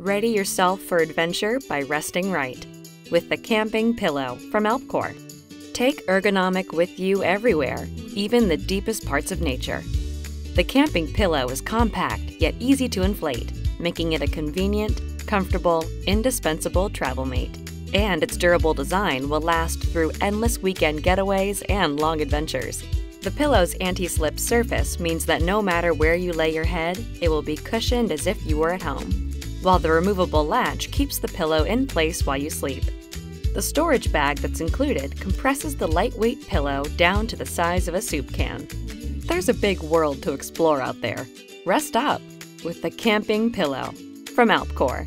Ready yourself for adventure by resting right with the Camping Pillow from Alpcour. Take ergonomic with you everywhere, even the deepest parts of nature. The Camping Pillow is compact yet easy to inflate, making it a convenient, comfortable, indispensable travel mate. And its durable design will last through endless weekend getaways and long adventures. The pillow's anti slip surface means that no matter where you lay your head, it will be cushioned as if you were at home while the removable latch keeps the pillow in place while you sleep. The storage bag that's included compresses the lightweight pillow down to the size of a soup can. There's a big world to explore out there. Rest up with the Camping Pillow from Alpcour.